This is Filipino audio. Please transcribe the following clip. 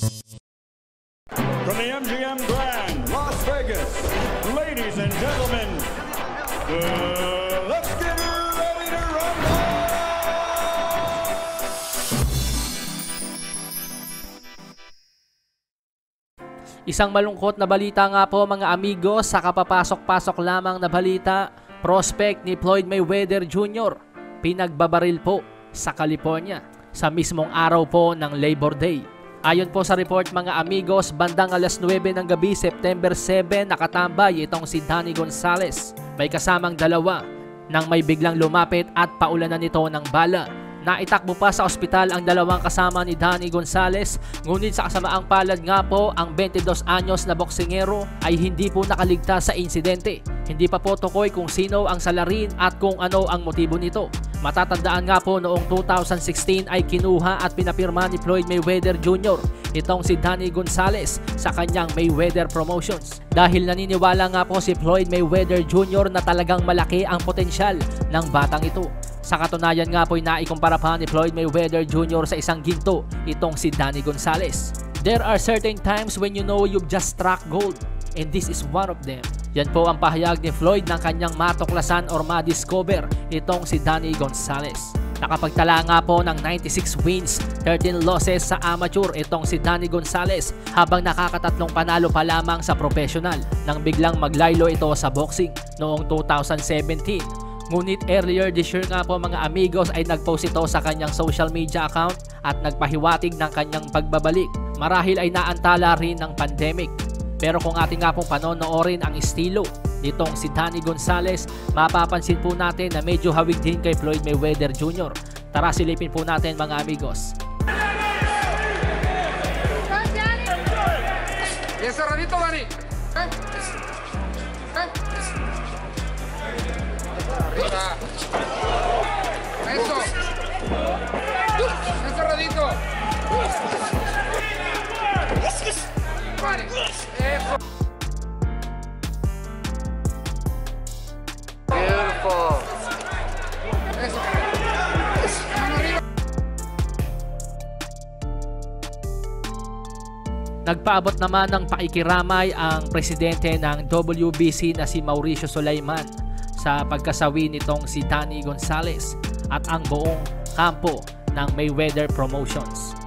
From the MGM Grand, Las Vegas, ladies and gentlemen, uh, let's get ready to rumble! Isang malungkot na balita nga po mga amigos sa kapapasok-pasok lamang na balita, prospect ni Floyd Mayweather Jr. pinagbabaril po sa California sa mismong araw po ng Labor Day. Ayon po sa report mga amigos, bandang alas 9 ng gabi September 7 nakatambay itong si Danny Gonzales. May kasamang dalawa nang may biglang lumapit at paulanan nito ng bala Naitakbo pa sa ospital ang dalawang kasama ni Danny Gonzales ngunit sa kasamaang palad nga po ang 22 anyos na boksingero ay hindi po nakaligtas sa insidente. Hindi pa po tukoy kung sino ang salarin at kung ano ang motibo nito. Matatandaan nga po noong 2016 ay kinuha at pinapirma ni Floyd Mayweather Jr. itong si Danny Gonzales sa kanyang Mayweather Promotions. Dahil naniniwala nga po si Floyd Mayweather Jr. na talagang malaki ang potensyal ng batang ito. Sa katunayan nga po'y naikumpara pa ni Floyd Mayweather Jr. sa isang ginto, itong si Danny Gonzales. There are certain times when you know you've just struck gold and this is one of them. Yan po ang pahayag ni Floyd ng kanyang matuklasan or ma-discover itong si Danny Gonzales. Nakapagtala nga po ng 96 wins, 13 losses sa amateur itong si Danny Gonzales habang nakakatatlong panalo pa lamang sa professional nang biglang maglaylo ito sa boxing noong 2017 Ngunit earlier this year nga po mga amigos ay nagpost ito sa kanyang social media account at nagpahiwatig ng kanyang pagbabalik. Marahil ay naantala rin ng pandemic. Pero kung ating nga pong panonoorin ang estilo nitong si Danny Gonzales, mapapansin po natin na medyo hawig din kay Floyd Mayweather Jr. Tara silipin po natin mga amigos. Bien cerradito, Dani. Eh. Eh. Arriba. Nagpaabot naman ng pakikiramay ang presidente ng WBC na si Mauricio Sulaiman sa pagkasawi nitong si Danny Gonzales at ang buong kampo ng Mayweather Promotions.